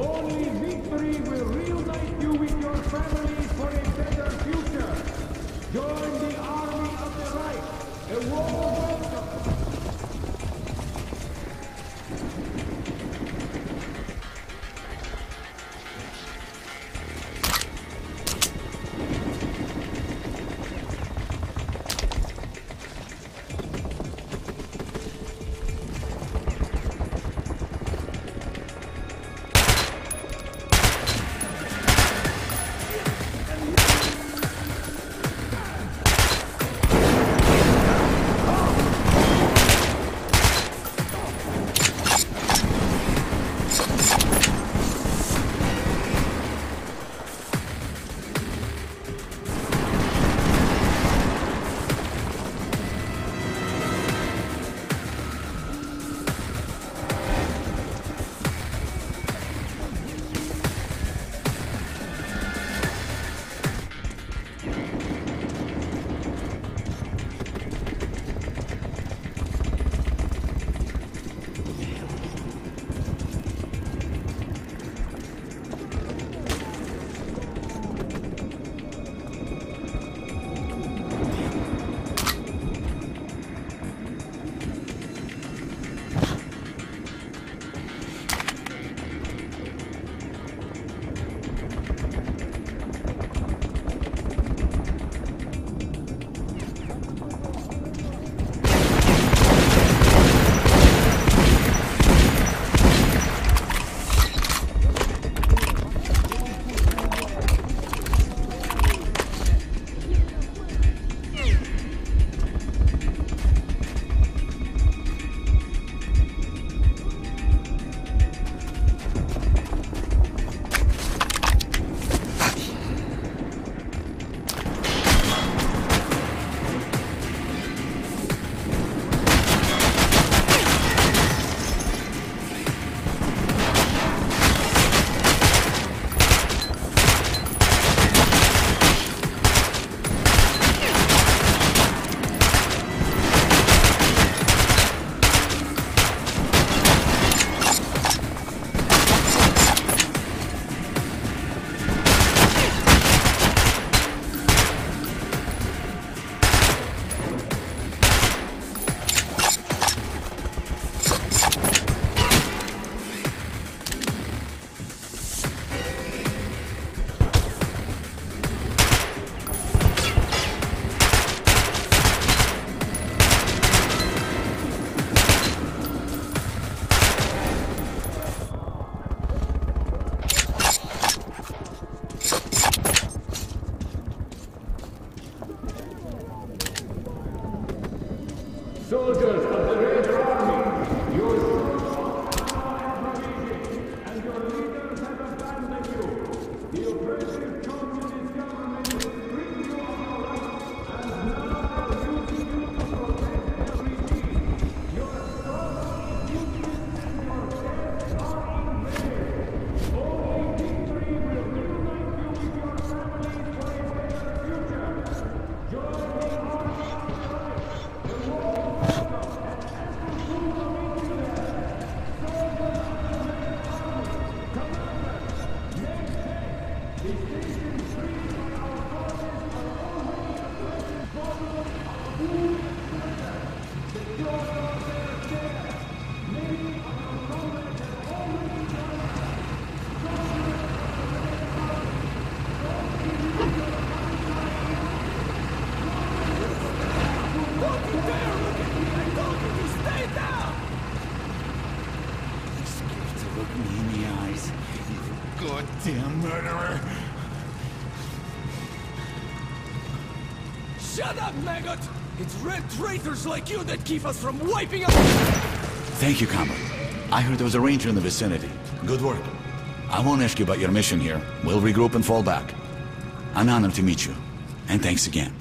Only victory will reunite you with your family for a better future. Join the army of the Reich, a world maggot! It's red traitors like you that keep us from wiping out- Thank you, Combo. I heard there was a ranger in the vicinity. Good work. I won't ask you about your mission here. We'll regroup and fall back. An honor to meet you. And thanks again.